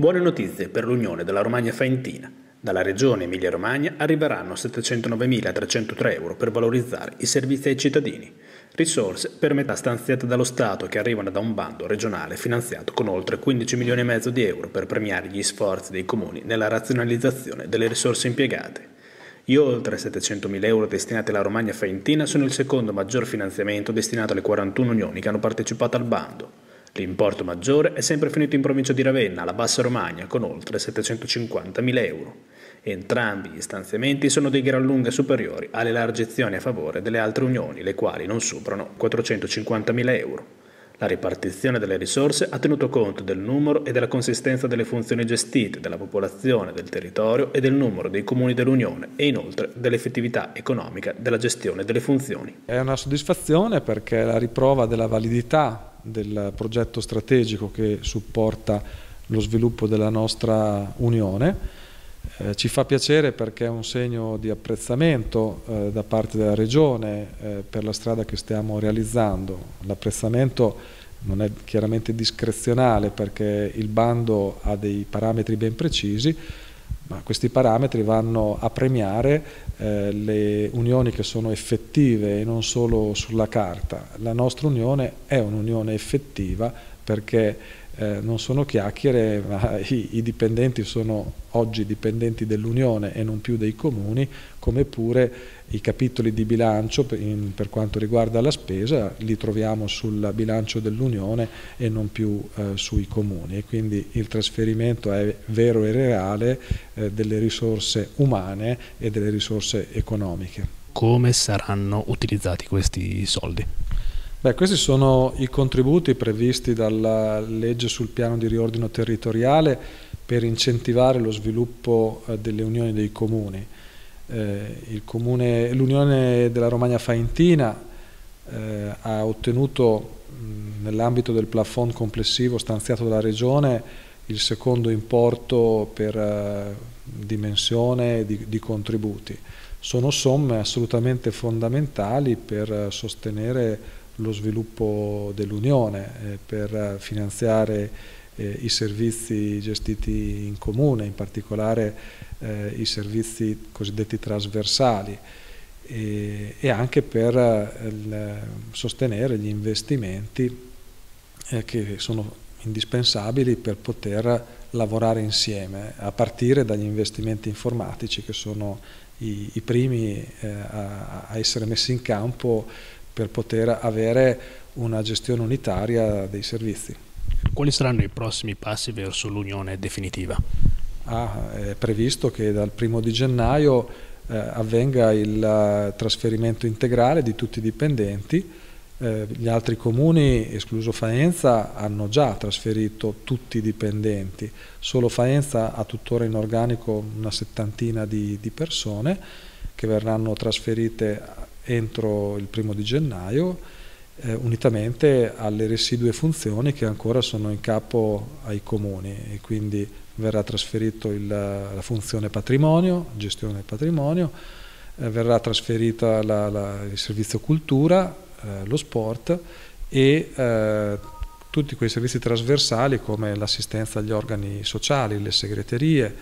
Buone notizie per l'Unione della Romagna Faentina. Dalla regione Emilia-Romagna arriveranno 709.303 euro per valorizzare i servizi ai cittadini, risorse per metà stanziate dallo Stato che arrivano da un bando regionale finanziato con oltre 15 milioni e mezzo di euro per premiare gli sforzi dei comuni nella razionalizzazione delle risorse impiegate. Gli oltre 700.000 euro destinati alla Romagna Faentina sono il secondo maggior finanziamento destinato alle 41 unioni che hanno partecipato al bando. L'importo maggiore è sempre finito in provincia di Ravenna, alla Bassa Romagna, con oltre 750.000 euro. Entrambi gli stanziamenti sono di gran lunga superiori alle largezioni a favore delle altre unioni, le quali non superano 450.000 euro. La ripartizione delle risorse ha tenuto conto del numero e della consistenza delle funzioni gestite, della popolazione, del territorio e del numero dei comuni dell'Unione e inoltre dell'effettività economica della gestione delle funzioni. È una soddisfazione perché è la riprova della validità del progetto strategico che supporta lo sviluppo della nostra Unione. Eh, ci fa piacere perché è un segno di apprezzamento eh, da parte della Regione eh, per la strada che stiamo realizzando. L'apprezzamento non è chiaramente discrezionale perché il bando ha dei parametri ben precisi, ma questi parametri vanno a premiare eh, le unioni che sono effettive e non solo sulla carta. La nostra unione è un'unione effettiva perché eh, non sono chiacchiere, ma i, i, dipendenti sono oggi dipendenti dell'Unione e non più dei comuni, come pure i capitoli di bilancio per, in, per quanto riguarda la spesa li troviamo sul bilancio dell'Unione e non più eh, sui comuni e quindi il trasferimento è vero e reale eh, delle risorse umane e delle risorse economiche. Come saranno utilizzati questi soldi? Beh, questi sono i contributi previsti dalla legge sul piano di riordino territoriale per incentivare lo sviluppo eh, delle unioni dei comuni. Eh, L'Unione della Romagna Faentina eh, ha ottenuto nell'ambito del plafond complessivo stanziato dalla Regione il secondo importo per eh, dimensione di, di contributi. Sono somme assolutamente fondamentali per eh, sostenere lo sviluppo dell'Unione, eh, per finanziare eh, i servizi gestiti in comune, in particolare eh, i servizi cosiddetti trasversali e, e anche per eh, sostenere gli investimenti eh, che sono indispensabili per poter lavorare insieme, a partire dagli investimenti informatici che sono i, i primi eh, a, a essere messi in campo per poter avere una gestione unitaria dei servizi. Quali saranno i prossimi passi verso l'unione definitiva? Ah, è previsto che dal primo di gennaio eh, avvenga il uh, trasferimento integrale di tutti i dipendenti. Eh, gli altri comuni, escluso Faenza, hanno già trasferito tutti i dipendenti. Solo Faenza ha tuttora in organico una settantina di, di persone che verranno trasferite entro il primo di gennaio, eh, unitamente alle residue funzioni che ancora sono in capo ai comuni e quindi verrà trasferito il, la funzione patrimonio, gestione del patrimonio, eh, verrà trasferita la, la, il servizio cultura, eh, lo sport e eh, tutti quei servizi trasversali come l'assistenza agli organi sociali, le segreterie,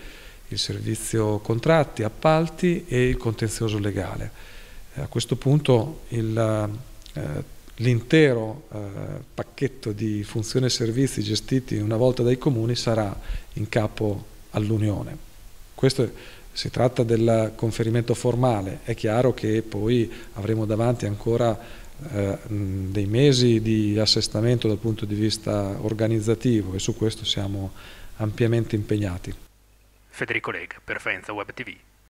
il servizio contratti, appalti e il contenzioso legale. Eh, a questo punto eh, l'intero eh, pacchetto di funzioni e servizi gestiti una volta dai comuni sarà in capo all'Unione. Questo si tratta del conferimento formale, è chiaro che poi avremo davanti ancora eh, dei mesi di assestamento dal punto di vista organizzativo e su questo siamo ampiamente impegnati. Federico Lega per Web TV.